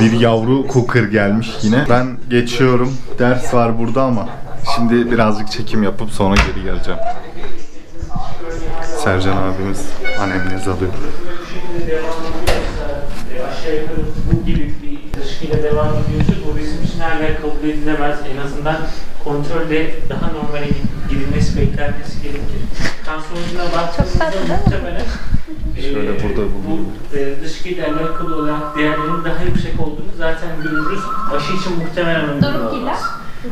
Bir yavru cooker gelmiş yine. Ben geçiyorum. Ders var burada ama şimdi birazcık çekim yapıp sonra geri geleceğim. Sercan abimiz annemle alıyor. aşağı yukarı bu gibi bir ilişkiyle devam ediyorsa bu bizim için hala kabul edilemez. En azından kontrolde daha normale gidilmesi beklenmesi gerekir. Kan sonucuna baktığımızda muhtemelen Şöyle e, burada bu e, dışkıyla alakalı olarak değerlerin daha yüksek olduğunu zaten görürüz. Aşı için muhtemelen uygun olmaz.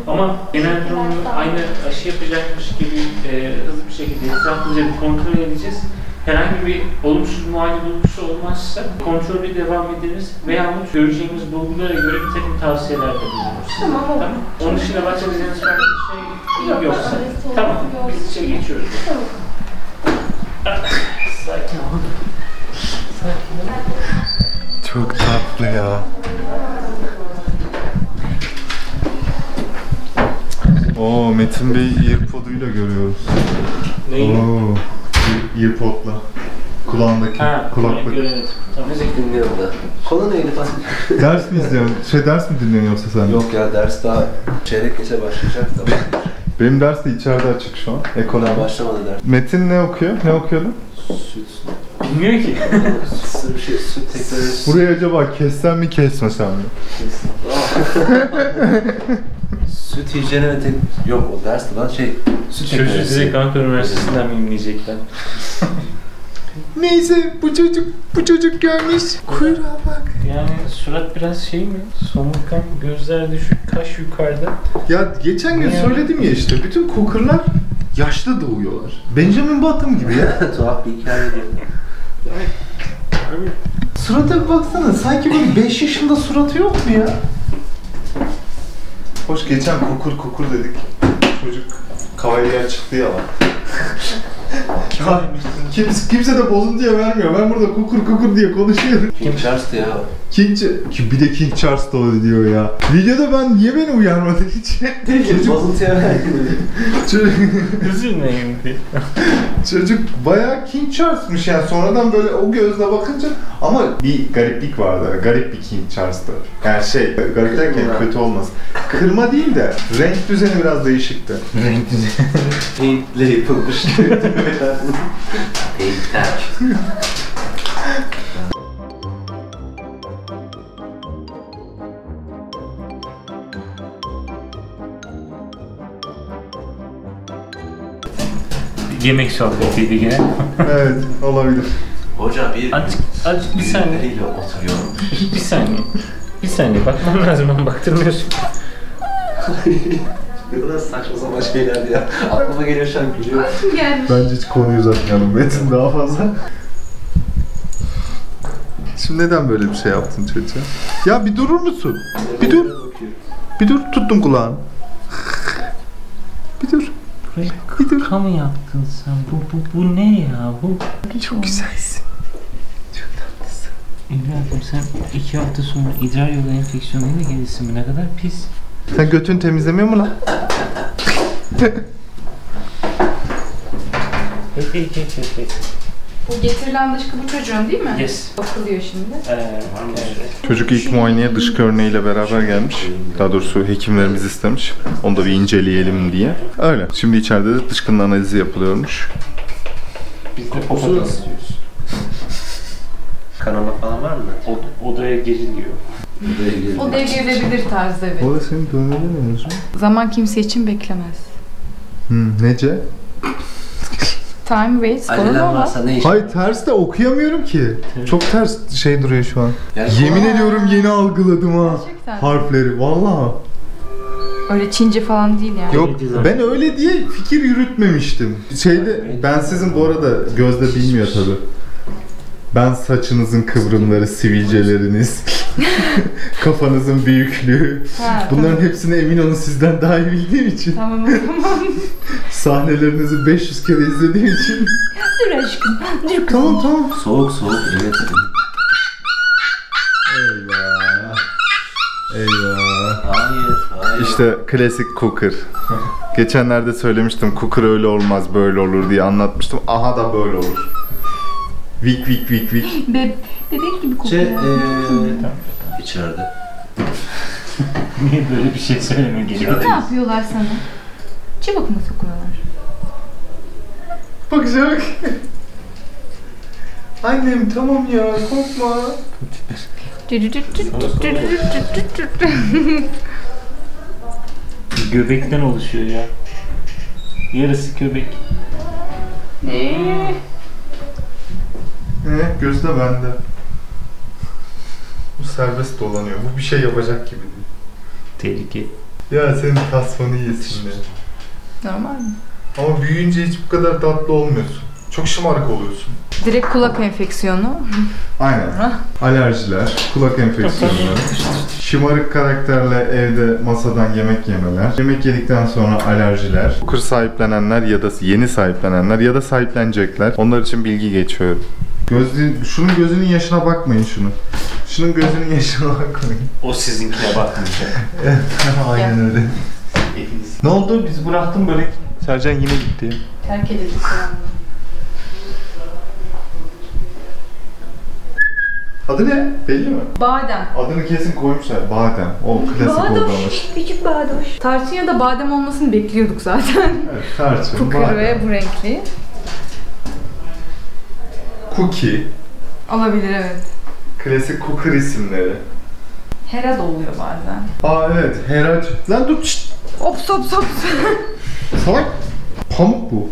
Ama genel durumu aynı aşı yapacakmış gibi e, hızlı bir şekilde etraflıca bir kontrol edeceğiz. Herhangi bir olumsuz muayene bulgusu olmazsa kontrolü devam ederiz veya göreceğimiz bulgulara göre bir takım tavsiyelerde bulunuruz. Tamam, tamam. Onun dışında bahsedebileceğiniz farklı bir şey Yok, yoksa. yok. Tamam, biz içe geçiyoruz. Sakin Çok tatlı ya. Oo Metin Bey earpod'uyla görüyoruz. Neyi? Oo. Earpod'la. Kulağındaki Ha, kulaklık. Tamam. Müzik dinliyorum da. Konu neydi falan? Ders mi izliyorsun? Şey ders mi dinliyorsun yoksa sen? Yok ya ders daha çeyrek geçe başlayacak da. Benim ders de içeride açık şu an. Ekonomi. Daha başlamadı ders. Metin ne okuyor? Ne okuyordu? Süt. Bilmiyor ki. Sır bir şey süt. Burayı acaba kessem mi kesmesem mi? süt hijyeni ve tek... Yok o ders lan şey... Süt Çocuğu direkt Ankara Üniversitesi'nden mimleyecekler. Neyse bu çocuk bu çocuk gelmiş. Kuyruğa bak. Yani surat biraz şey mi? Somurtkan, gözler düşük, kaş yukarıda. Ya geçen gün Ne ya? söyledim ya işte bütün cookerlar yaşlı doğuyorlar. Benjamin Button gibi ya. Tuhaf bir hikaye diyor. Surata bir baksana sanki böyle 5 yaşında suratı yok mu ya? Hoş geçen kokur kokur dedik. Çocuk kavalyer çıktı yalan. Ya, kimse, kimse de bozuntuya vermiyor. Ben burada kukur kukur diye konuşuyorum. King Charles'tı ya. King, Ch- bir de King Charles da diyor ya. Videoda ben niye beni uyarmadı hiç? çocuk, Bozuntuya verdim. çocuk, Üzülmeyin diye. çocuk bayağı King Charles'mış yani sonradan böyle o gözle bakınca ama bir gariplik vardı. Garip bir King Charles'tı. Yani şey garip derken kötü olmaz. Kırma değil de renk düzeni biraz değişikti. Paint'le yapılmış. Paint'ler. Yemek sohbetiydi yine. evet olabilir. Hoca bir Azıcık, azıcık bir saniye. oturuyorum. Bir saniye. Bir saniye. Bakmam lazım ama baktırmıyorsun. Ne kadar saçma sapan şeylerdi ya. Aklıma geliyor şu an gelmiş? Bence hiç konuyu uzatmayalım Metin daha fazla. Şimdi neden böyle bir şey yaptın çocuğa? Ya bir durur musun? Bir dur. Bir dur tuttum kulağını. Bir dur. Kaka mı yaptın sen? Bu, bu, bu ne ya? Bu Çok güzelsin. İbrahim sen iki hafta sonra idrar yolu enfeksiyonuyla gelirsin? Ne kadar pis. Sen götünü temizlemiyor mu lan? Peki, peki, peki. Bu getirilen dışkı bu çocuğun değil mi? Yes. Bakılıyor şimdi. Ee, evet. Çocuk ilk muayeneye dışkı örneğiyle beraber gelmiş. Daha doğrusu hekimlerimiz istemiş. Onu da bir inceleyelim diye. Öyle. Şimdi içeride de dışkının analizi yapılıyormuş. Biz de odaya, nasıl diyorsun? Kanama falan var mı? od- odaya geriliyor. Buraya girdim. O devrilebilir tarzda evet. da senin dönmeli mevzu. Zaman kimse için beklemez. Hmm, nece? Time waits varsa ne iş? Hayır ters de okuyamıyorum ki. Çok ters şey duruyor şu an. Yani Yemin ediyorum yeni algıladım ha. Gerçekten. Harfleri vallahi. Öyle Çince falan değil yani. Yok ben öyle diye fikir yürütmemiştim. Şeyde ben sizin bu arada gözde bilmiyor tabi. Ben saçınızın kıvrımları, sivilceleriniz, kafanızın büyüklüğü. Ha, Bunların tamam. hepsine emin olun sizden daha iyi bildiğim için. Tamam o zaman. Sahnelerinizi 500 kere izlediğim için. dur aşkım. Dur kızım. tamam tamam. Soğuk soğuk evet. Eyvah. Eyvah. Hayır hayır. İşte klasik cooker. Geçenlerde söylemiştim cooker öyle olmaz böyle olur diye anlatmıştım. Aha da böyle olur. Vik vik vik vik. Be Bebek gibi Şey, kokuyor. eee içeride. Niye böyle bir şey söyleme geliyor? ne yapıyorlar sana? Çabuk mu sokuyorlar? Bakacak. Annem tamam ya korkma. Göbekten oluşuyor ya. Yarısı göbek. Eee, Ne? Gözde bende. Bu serbest dolanıyor. Bu bir şey yapacak gibi değil. Tehlike. Ya senin tasmanı yesin de. Normal mi? Ama büyüyünce hiç bu kadar tatlı olmuyorsun. Çok şımarık oluyorsun. Direkt kulak enfeksiyonu. Aynen. Alerjiler, kulak enfeksiyonları, şımarık karakterle evde masadan yemek yemeler, yemek yedikten sonra alerjiler, kır sahiplenenler ya da yeni sahiplenenler ya da sahiplenecekler. Onlar için bilgi geçiyorum. Gözlü, şunun gözünün yaşına bakmayın şunu. Şunun gözünün yaşına bakmayın. O sizinkine bakmayacak. Aynen öyle. Hepiniz. Ne oldu? Biz bıraktım böyle. Sercan yine gitti. Terk edildi şu anda. Adı ne? Belli mi? Badem. Adını kesin koymuşlar. Badem. O klasik oldu ama. Küçük badoş. Tarçın ya da badem olmasını bekliyorduk zaten. Evet, tarçın, Bu kır badem. ve bu renkli. Cookie. Olabilir evet. Klasik cooker isimleri. Hera da oluyor bazen. Aa evet. Herac. Lan dur şşt. Ops ops ops. Salak. Pamuk bu.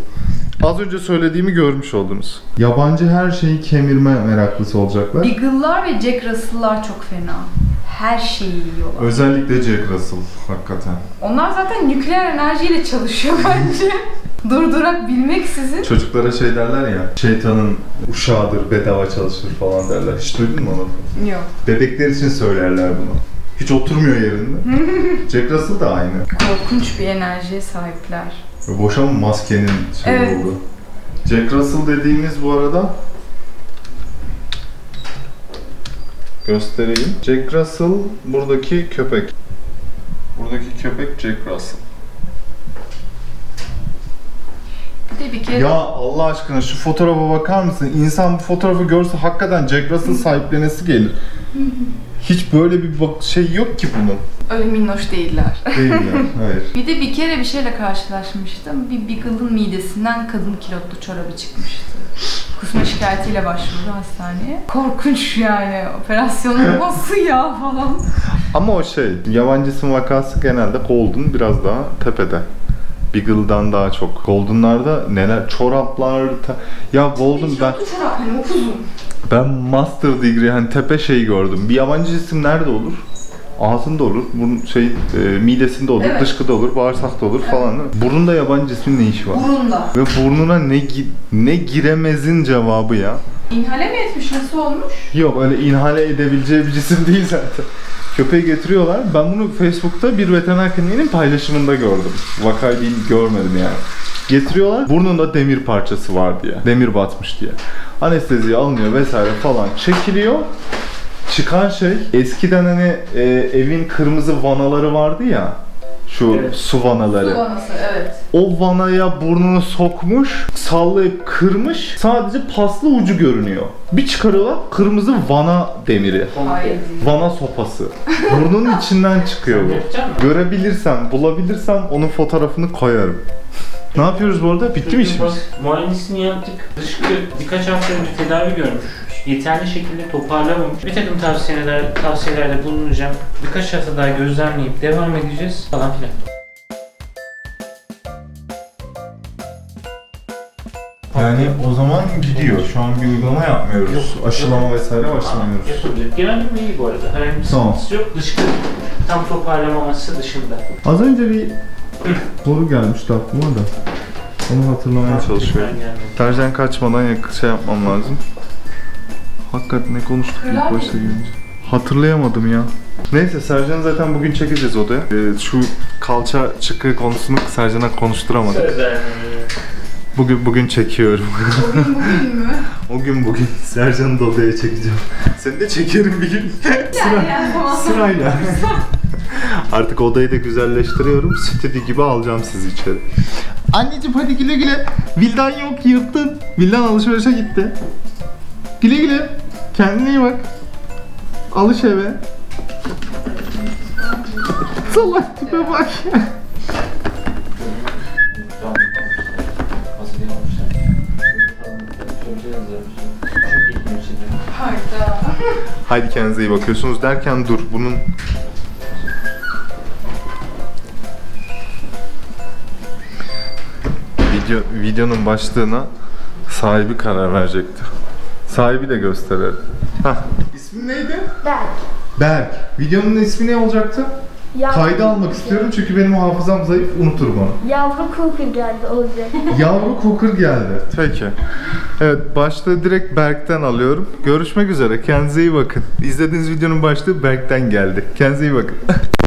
Az önce söylediğimi görmüş oldunuz. Yabancı her şeyi kemirme meraklısı olacaklar. Beagle'lar ve Jack Russell'lar çok fena. Her şeyi yiyorlar. Özellikle Jack Russell hakikaten. Onlar zaten nükleer enerjiyle çalışıyor bence. Durdurak bilmeksizin. Çocuklara şey derler ya, şeytanın uşağıdır, bedava çalışır falan derler. Hiç duydun mu onu? Yok. Bebekler için söylerler bunu. Hiç oturmuyor yerinde. Jack Russell da aynı. Korkunç bir enerjiye sahipler. Boşa mı maskenin şey Evet. oldu? Jack Russell dediğimiz bu arada göstereyim. Jack Russell buradaki köpek. Buradaki köpek Jack Russell. Bir de bir kere Ya Allah aşkına şu fotoğrafa bakar mısın? İnsan bu fotoğrafı görse hakikaten Jack Russell sahiplenesi gelir. Hiç böyle bir bak şey yok ki bunun. öyle minnoş değiller. Değiller. Hayır. Bir de bir kere bir şeyle karşılaşmıştım. Bir Beagle'ın midesinden kadın kilotlu çorabı çıkmıştı. Kusma şikayetiyle başvurdu hastaneye. Korkunç yani. Operasyonun nasıl ya falan. Ama o şey, yabancısın vakası genelde Golden biraz daha tepede. Beagle'dan daha çok. Golden'larda neler çoraplar ta- ya Golden ben çorap hani upuzun. Ben master degree hani tepe şey gördüm. Bir yabancı cisim nerede olur? Ağzında olur, burun şey e, midesinde olur, Evet. dışkıda olur, bağırsakta olur falan. değil mi? Burunda yabancı cismin ne işi var? Burunda. Ve burnuna ne gi- ne giremezin cevabı ya. İnhale mi etmiş? Nasıl olmuş? Yok öyle inhale edebileceği bir cisim değil zaten. Köpeği getiriyorlar. Ben bunu Facebook'ta bir veteriner kliniğinin paylaşımında gördüm. Vakayı değil görmedim yani. Getiriyorlar. Burnunda demir parçası var diye. Demir batmış diye. Anesteziye alınıyor vesaire falan. Çekiliyor. Çıkan şey eskiden hani e, evin kırmızı vanaları vardı ya. Şu Evet. su vanaları. Su vanası evet. O vanaya burnunu sokmuş, sallayıp kırmış. Sadece paslı ucu görünüyor. Bir çıkarıyorlar kırmızı vana demiri. Hayır. Vana sopası. Burnunun içinden çıkıyor bu. Görebilirsem, bulabilirsem onun fotoğrafını koyarım. Ne yapıyoruz bu arada? Bitti mi işimiz? Muayenesini yaptık. Dışkı birkaç hafta önce tedavi görmüş. Yeterli şekilde toparlamamış. Bir takım tavsiyeler, tavsiyelerde bulunacağım. Birkaç hafta daha gözlemleyip devam edeceğiz falan filan. Yani o zaman gidiyor. Şu an bir uygulama yapmıyoruz. Aşılama vesaire başlamıyoruz. Yapabilir. Genel durumu iyi bu arada. Herhangi bir Tamam. yok. Dışkı tam toparlamaması dışında. Az önce bir soru gelmişti aklıma da. Onu hatırlamaya çalışıyorum. Tercih kaçmadan yak- şey yapmam lazım. Hakikaten ne konuştuk ilk başta gelince. Hatırlayamadım ya. Neyse Sercan'ı zaten bugün çekeceğiz odaya. Ee, şu kalça çıkığı konusunu Sercan'a konuşturamadık. Bugün bugün çekiyorum. Bugün bugün mü? o gün bugün Sercan'ı da odaya çekeceğim. Seni de çekerim bir gün. Tamam. Sırayla. Artık odayı da güzelleştiriyorum. Stüdyo gibi alacağım sizi içeri. Anneciğim hadi güle güle. Vildan yok yırttın. Vildan alışverişe gitti. Güle güle. Kendine iyi bak. Alış eve. Salak tipe bak. Hayda. Haydi kendinize iyi bakıyorsunuz derken dur bunun Video, videonun başlığına sahibi karar verecekti. Sahibi de gösterir. Hah. İsmin neydi? Berk. Berk. Videonun ismi ne olacaktı? Yavru, Kayda almak istiyorum çünkü benim hafızam zayıf, unuturum onu. Yavru kuku geldi olacak. Yavru Cooker geldi. Peki. Evet başlığı direkt Berk'ten alıyorum. Görüşmek üzere. Kendinize iyi bakın. İzlediğiniz videonun başlığı Berk'ten geldi. Kendinize iyi bakın.